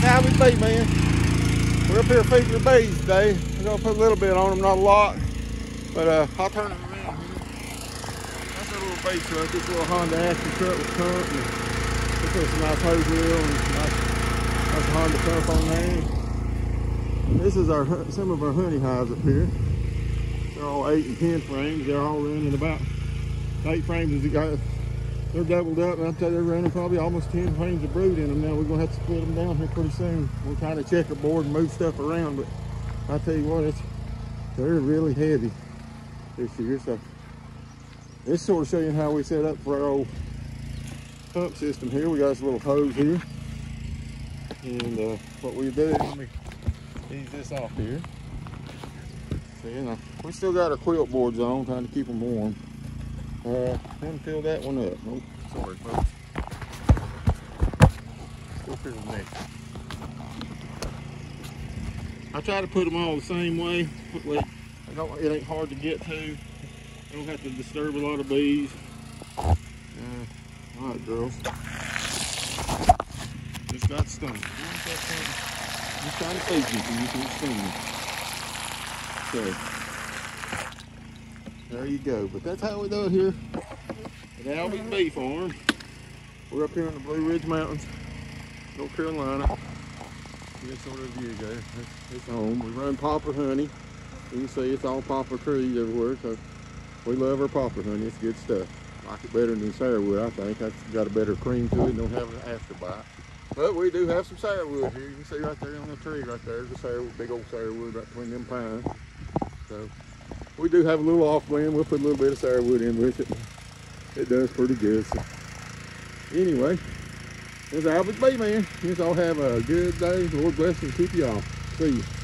How we be, man. We're up here feeding the bees today. We're gonna put a little bit on them, not a lot. But uh, I'll turn it around here. That's our little bee truck. This little Honda Acty truck with pump. And this is a nice hose reel and nice, nice Honda pump on there. This is our some of our honey hives up here. They're all eight and ten frames. They're all running about eight frames as you got they're doubled up and I'll tell you they're running probably almost 10 frames of brood in them now. We're gonna have to split them down here pretty soon. We'll kind of check the board and move stuff around, but I tell you what, it's they're really heavy this year. So this sort of show you how we set up for our old pump system here. We got this little hose here. And uh, what we do, let me ease this off here. See, now, we still got our quilt boards on, trying to keep them warm. Uh, didn't fill that one up. Nope. Sorry, folks. Still feeling that. I try to put them all the same way. I don't, it ain't hard to get to. You don't have to disturb a lot of bees. Uh, all right, girls. Just got stung. Just trying to feed you so you can sting me. So. There you go. But that's how we do it here at Albee Bee Farm. We're up here in the Blue Ridge Mountains, North Carolina. Good sort of view there. It's, it's home. We run poplar honey. You can see it's all poplar trees everywhere. So we love our poplar honey. It's good stuff. Like it better than sourwood, I think. That's got a better cream to it. Don't have an afterbite. But we do have some sourwood here. You can see right there on the tree right there. There's a big old sourwood right between them pines. So we do have a little off blend. We'll put a little bit of sourwood in with it. It does pretty good. So anyway, is Albert Bee Man. You all have a good day. Lord bless and keep you all. See you.